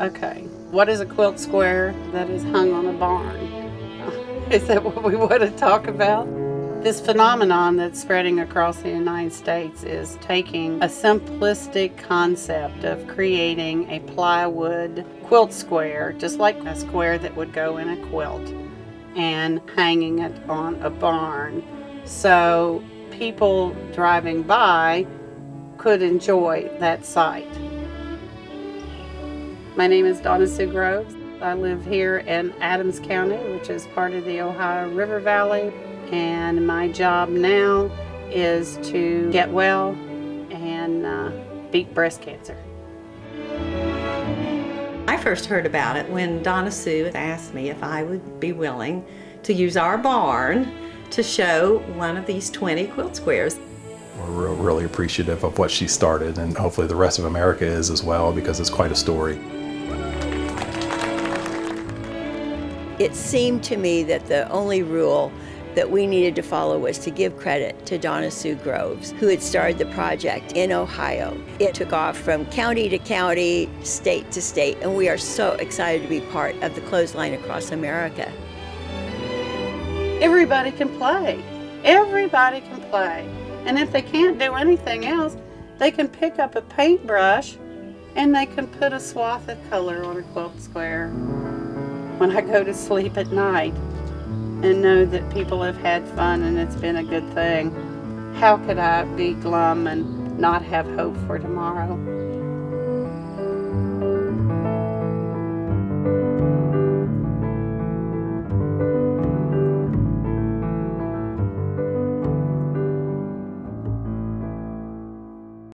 Okay, what is a quilt square that is hung on a barn? Is that what we want to talk about? This phenomenon that's spreading across the United States is taking a simplistic concept of creating a plywood quilt square, just like a square that would go in a quilt, and hanging it on a barn. So people driving by could enjoy that sight. My name is Donna Sue Groves. I live here in Adams County, which is part of the Ohio River Valley, and my job now is to get well and uh, beat breast cancer. I first heard about it when Donna Sue asked me if I would be willing to use our barn to show one of these 20 quilt squares. We're really appreciative of what she started, and hopefully the rest of America is as well because it's quite a story. It seemed to me that the only rule that we needed to follow was to give credit to Donna Sue Groves, who had started the project in Ohio. It took off from county to county, state to state, and we are so excited to be part of the clothesline across America. Everybody can play. Everybody can play. And if they can't do anything else, they can pick up a paintbrush and they can put a swath of color on a quilt square when I go to sleep at night and know that people have had fun and it's been a good thing, how could I be glum and not have hope for tomorrow?